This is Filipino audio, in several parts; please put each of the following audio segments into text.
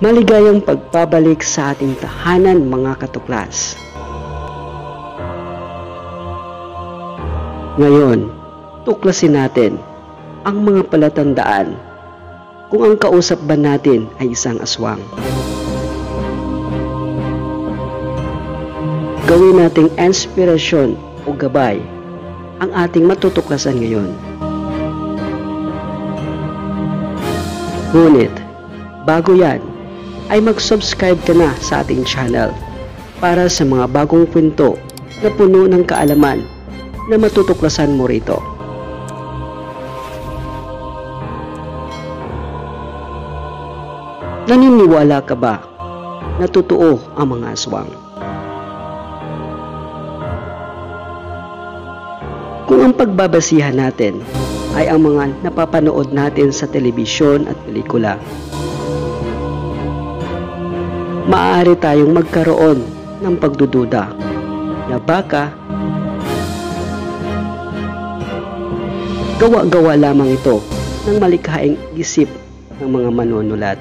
Maligayang pagpabalik sa ating tahanan mga katuklas. Ngayon, tuklasin natin ang mga palatandaan kung ang kausap ba natin ay isang aswang. Gawin nating inspirasyon o gabay ang ating matutuklasan ngayon. Ngunit, bago yan, ay mag-subscribe ka na sa ating channel para sa mga bagong kwento na puno ng kaalaman na matutuklasan mo rito. Naniniwala ka ba na totoo ang mga aswang? Kung ang pagbabasihan natin ay ang mga napapanood natin sa telebisyon at pelikula, maaari tayong magkaroon ng pagdududa na baka gawa-gawa lamang ito ng malikhaing isip ng mga manunulat.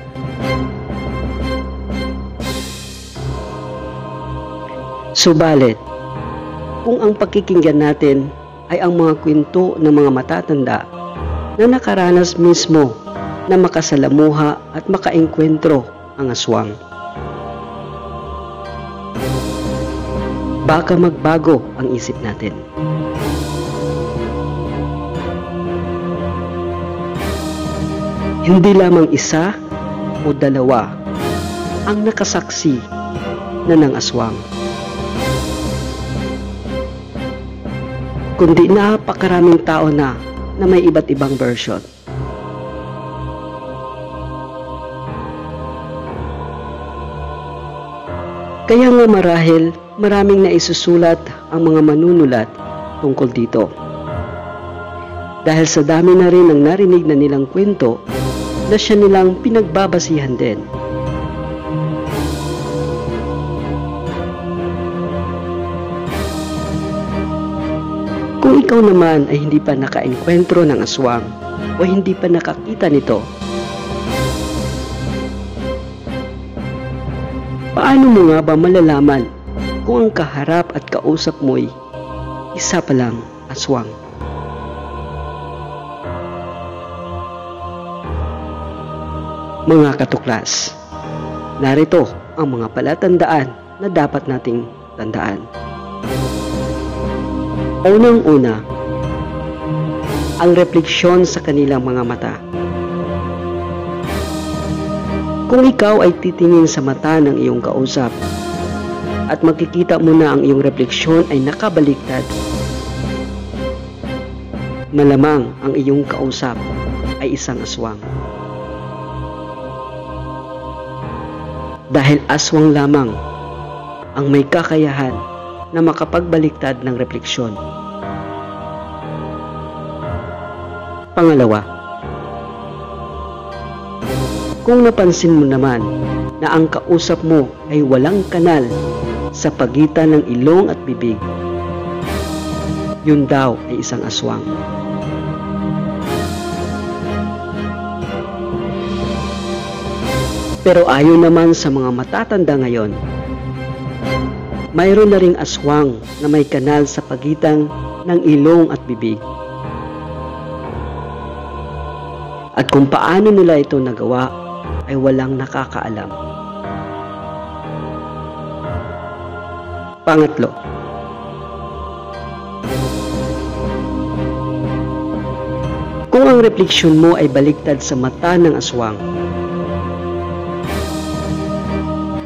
Subalit, kung ang pakikinggan natin ay ang mga kwento ng mga matatanda na nakaranas mismo na makasalamuha at makaengkwentro ang aswang. Baka magbago ang isip natin. Hindi lamang isa o dalawa ang nakasaksi na ng aswang. Kundi napakaraming tao na na may iba't ibang version. Kaya nga marahil maraming naisusulat ang mga manunulat tungkol dito. Dahil sa dami na rin ang narinig na nilang kwento na siya nilang pinagbabasihan din. Kung ikaw naman ay hindi pa nakaengkwentro ng aswang o hindi pa nakakita nito, paano mo nga ba malalaman kung ang kaharap at kausap mo'y isa pa lang aswang. Mga katuklas, narito ang mga palatandaan na dapat nating tandaan. Unang-una, ang refleksyon sa kanilang mga mata. Kung ikaw ay titingin sa mata ng iyong kausap, at makikita mo na ang iyong refleksyon ay nakabaliktad. Malamang ang iyong kausap ay isang aswang. Dahil aswang lamang ang may kakayahan na makapagbaliktad ng refleksyon. Pangalawa, kung napansin mo naman na ang kausap mo ay walang kanal sa pagitan ng ilong at bibig. Yun daw ay isang aswang. Pero ayon naman sa mga matatanda ngayon, mayroon na ring aswang na may kanal sa pagitan ng ilong at bibig. At kung paano nila ito nagawa ay walang nakakaalam. Pangatlo, kung ang refleksyon mo ay baliktad sa mata ng aswang,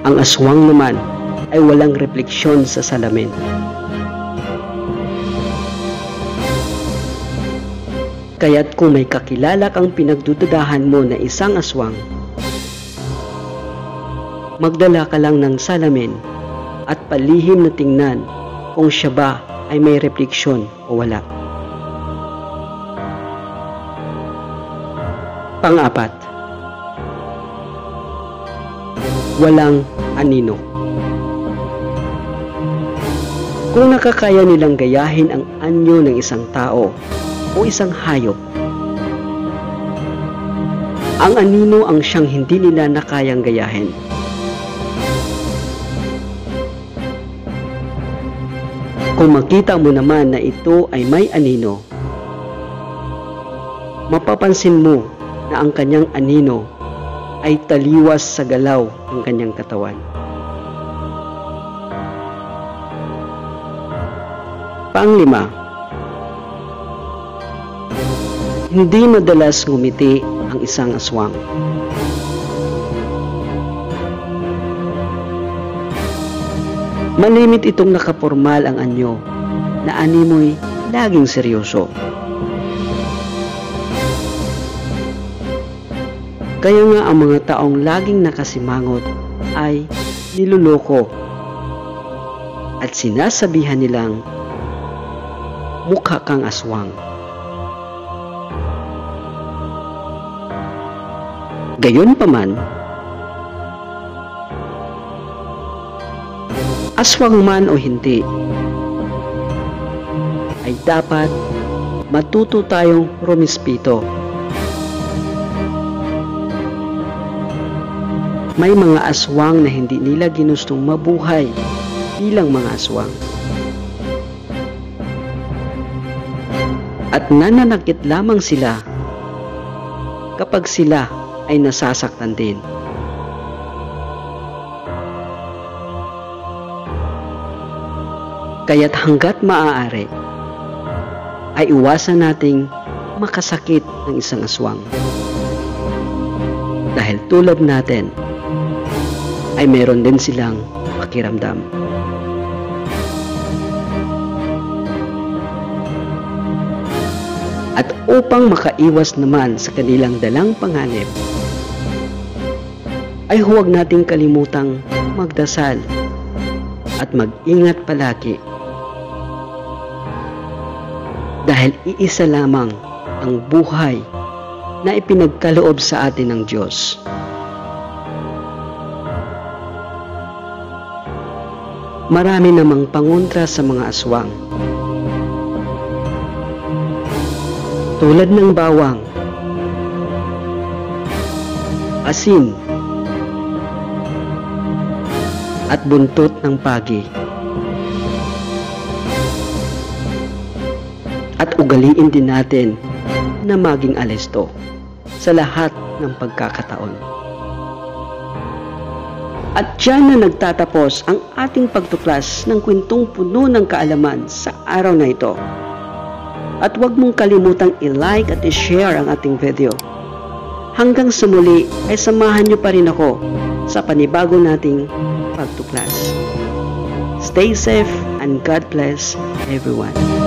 ang aswang naman ay walang refleksyon sa salamin. Kaya't kung may kakilala kang pinagdududahan mo na isang aswang, magdala ka lang ng salamin at palihim na tingnan kung siya ba ay may refleksyon o wala. Pang-apat, walang anino. Kung nakakaya nilang gayahin ang anyo ng isang tao o isang hayop, Ang anino ang siyang hindi nila nakayang gayahin. Kung makita mo naman na ito ay may anino, mapapansin mo na ang kanyang anino ay taliwas sa galaw ng kanyang katawan. Panglima, hindi madalas ngumiti ang isang aswang. Malimit itong nakapormal ang anyo na animoy laging seryoso. Kaya nga ang mga taong laging nakasimangot ay niluloko at sinasabihan nilang mukha kang aswang. Gayon pa man, aswang man o hindi, ay dapat matuto tayong rumispito. May mga aswang na hindi nila ginustong mabuhay bilang mga aswang. At nananakit lamang sila kapag sila ay nasasaktan din. Kaya't hanggat maaari, ay iwasan nating makasakit ng isang aswang. Dahil tulad natin, ay meron din silang pakiramdam. At upang makaiwas naman sa kanilang dalang panganib, ay huwag nating kalimutang magdasal at mag-ingat palagi. Dahil iisa lamang ang buhay na ipinagkaloob sa atin ng Diyos. Marami namang pangontra sa mga aswang. Tulad ng bawang, asin, at buntot ng pagi. At ugaliin din natin na maging alisto sa lahat ng pagkakataon. At dyan na nagtatapos ang ating pagtuklas ng kwentong puno ng kaalaman sa araw na ito. At huwag mong kalimutang i-like at i-share ang ating video. Hanggang sa muli ay samahan niyo pa rin ako sa panibago nating pagtuklas. Stay safe and God bless everyone.